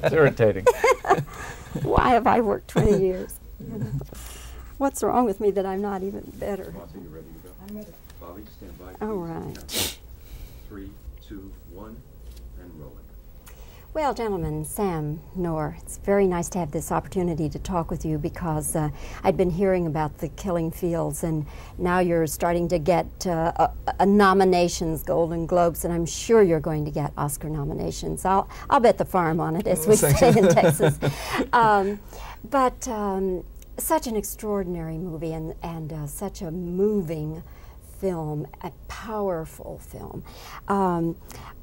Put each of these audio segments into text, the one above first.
That's irritating. Why have I worked 20 years? What's wrong with me that I'm not even better? Monty, you ready to go? I'm ready. Bobbie, stand by. All please. right. Count. Three, two, one, and rolling. Well, gentlemen, Sam, Ngor, it's very nice to have this opportunity to talk with you because uh, I'd been hearing about the Killing Fields, and now you're starting to get uh, uh, uh, nominations, Golden Globes, and I'm sure you're going to get Oscar nominations. I'll, I'll bet the farm on it, as we say in Texas. Um, but um, such an extraordinary movie and, and uh, such a moving film, a powerful film. Um,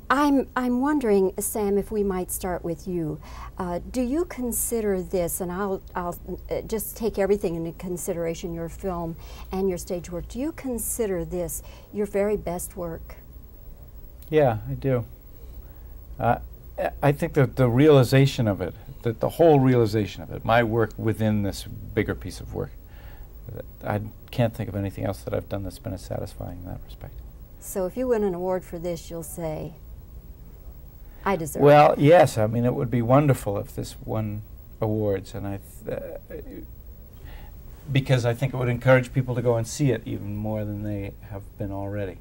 I'm, I'm wondering, Sam, if we might start with you. Uh, do you consider this, and I'll, I'll uh, just take everything into consideration your film and your stage work, do you consider this your very best work? Yeah, I do. Uh, I- I think that the realization of it, that the whole realization of it, my work within this bigger piece of work, I can't think of anything else that I've done that's been as satisfying in that respect. So if you win an award for this, you'll say, I deserve it. Well, yes, I mean, it would be wonderful if this won awards, and I, th- uh, because I think it would encourage people to go and see it even more than they have been already.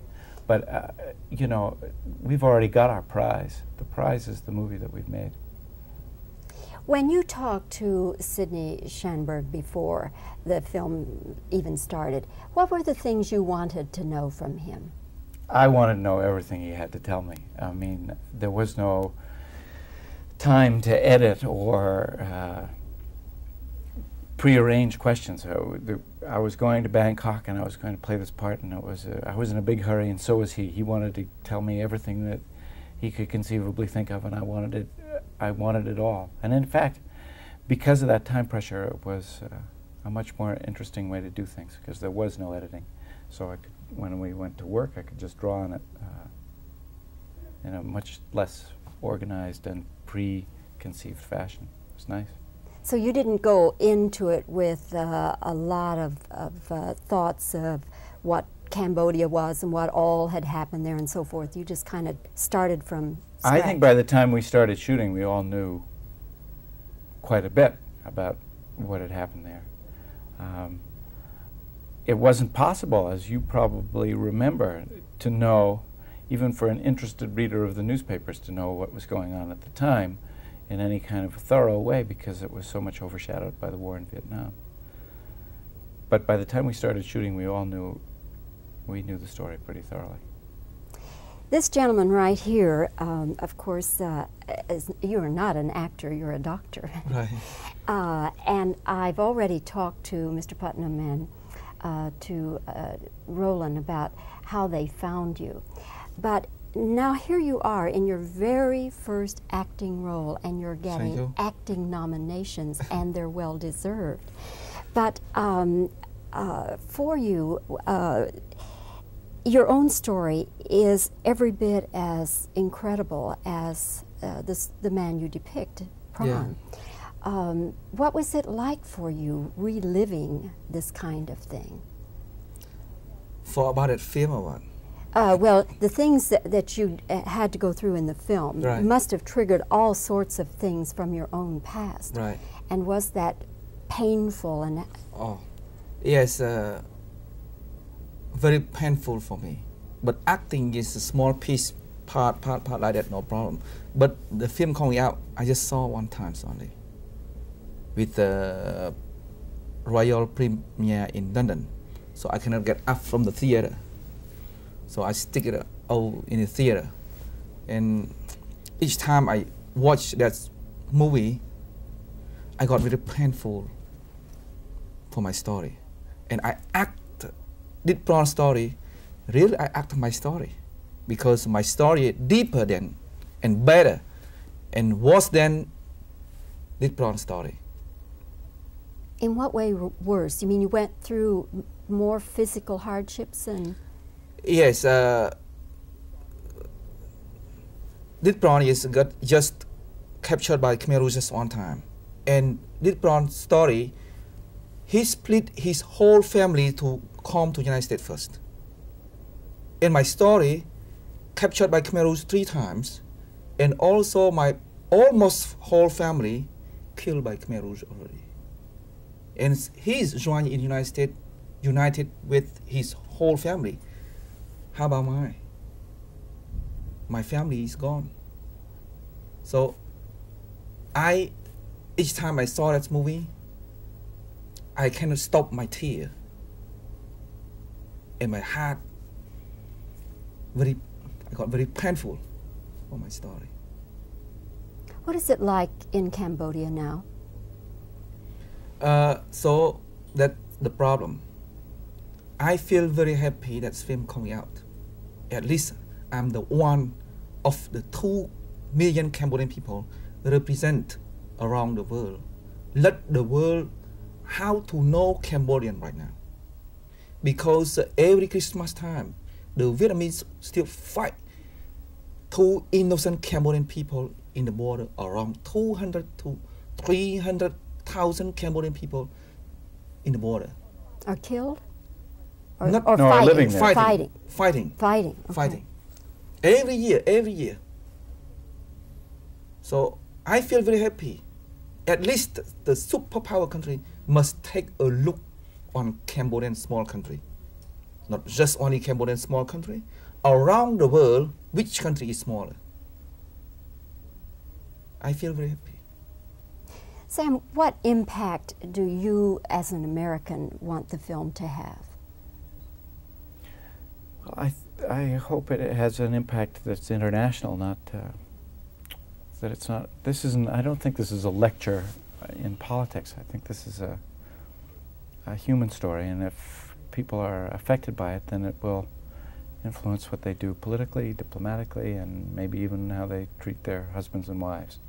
But, uh, you know, we've already got our prize. The prize is the movie that we've made. When you talked to Sidney Schanberg before the film even started, what were the things you wanted to know from him? I wanted to know everything he had to tell me. I mean, there was no time to edit or uh, prearrange questions. The, I was going to Bangkok and I was going to play this part, and it was uh, I was in a big hurry, and so was he. He wanted to tell me everything that he could conceivably think of, and I wanted it. I wanted it all. And in fact, because of that time pressure, it was uh, a much more interesting way to do things because there was no editing. So I could, when we went to work, I could just draw on it uh, in a much less organized and preconceived fashion. It was nice. So you didn't go into it with uh, a lot of, of uh, thoughts of what Cambodia was and what all had happened there and so forth. You just kind of started from I think by the time we started shooting, we all knew quite a bit about what had happened there. Um, it wasn't possible, as you probably remember, to know, even for an interested reader of the newspapers, to know what was going on at the time in any kind of thorough way because it was so much overshadowed by the war in Vietnam. But by the time we started shooting, we all knew, we knew the story pretty thoroughly. This gentleman right here, um, of course, uh, is, you are not an actor, you're a doctor. Right. Uh, and I've already talked to Mr. Puttnam and uh, to uh, Roland about how they found you. But now here you are in your very first acting role, and you're getting you. acting nominations, and they're well deserved. But um, uh, for you, uh, your own story is every bit as incredible as uh, this, the man you depict, Pran. Um, what was it like for you reliving this kind of thing? For about that film or what? Uh, well, the things that, that you uh, had to go through in the film Right. must have triggered all sorts of things from your own past. Right. And was that painful and Oh, yes, uh, very painful for me. But acting is a small piece, part, part, part like that, no problem. But the film coming out, I just saw one time only. With the Royal Premiere in London, so I cannot get up from the theater. So I stick it all in the theater, and each time I watch that movie, I got very painful for my story. And I act, Dith Pran story, really I act my story. Because my story deeper than, and better, and worse than Dith Pran story. In what way worse? You mean you went through more physical hardships and Yes, uh, Dith Pran is got just captured by Khmer Rouge just one time. And Dith Pran's story, he split his whole family to come to United States first. In my story, captured by Khmer Rouge three times, and also my almost whole family killed by Khmer Rouge already. And he's joined in United States, united with his whole family. How about mine? My family is gone. So I, each time I saw that movie, I cannot stop my tear. And my heart very, I got very painful for my story. What is it like in Cambodia now? Uh, so that's the problem. I feel very happy that film coming out. At least I'm the one of the two million Cambodian people represent around the world. Let the world how to know Cambodian right now. Because every Christmas time, the Vietnamese still fight two innocent Cambodian people in the border, around 200 to 300,000 Cambodian people in the border. Are killed? Or, Not- or No, are fighting? living there. Fighting. Fighting. Fighting. Fighting. okay. Fighting. Every year, every year. So I feel very happy. At least the superpower country must take a look on Cambodian small country. Not just only Cambodian small country. Around the world, which country is smaller? I feel very happy. Sam, what impact do you, as an American, want the film to have? Well, I, I hope it has an impact that's international, not uh, that it's not. This isn't. I don't think this is a lecture in politics. I think this is a, a human story, and if people are affected by it, then it will influence what they do politically, diplomatically, and maybe even how they treat their husbands and wives.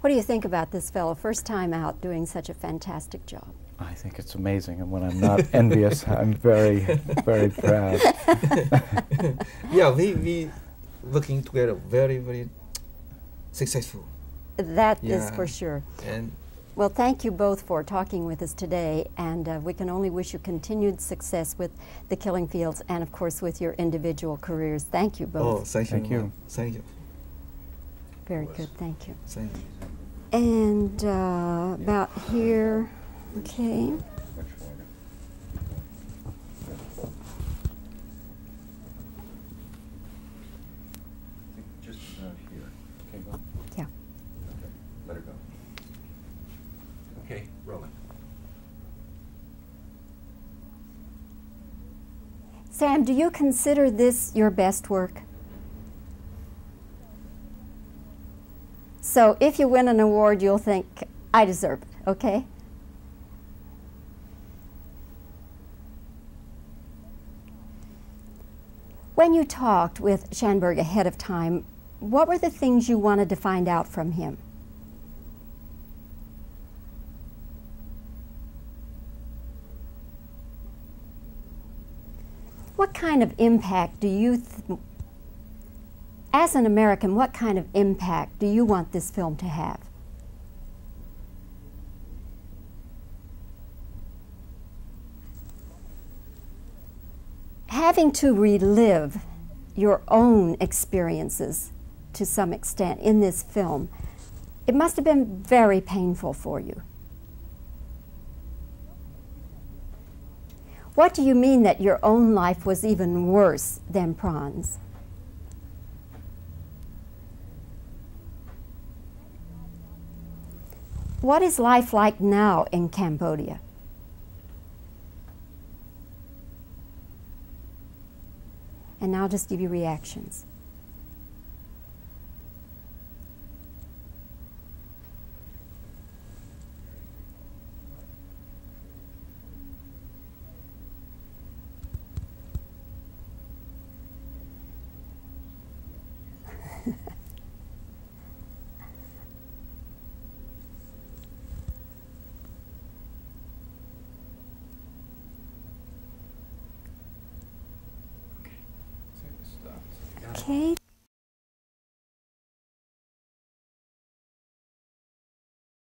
What do you think about this fellow? First time out doing such a fantastic job. I think it's amazing, and when I'm not envious, I'm very, very proud. yeah, we we working together very very successful. That is Yeah. for sure. And Well, thank you both for talking with us today, and uh, we can only wish you continued success with the Killing Fields and, of course, with your individual careers. Thank you oh, both. thank you. Thank you. Thank you. Very good, thank you. Thank you. And uh, about here, okay. Just here. Okay, go. Yeah. Okay, let her go. Okay, rolling. Sam, do you consider this your best work? So if you win an award, you'll think, I deserve it, okay? When you talked with Schanberg ahead of time, what were the things you wanted to find out from him? What kind of impact do you, as an American, what kind of impact do you want this film to have? Having to relive your own experiences to some extent in this film, it must have been very painful for you. What do you mean that your own life was even worse than Pran's? What is life like now in Cambodia? And I'll just give you reactions. Okay.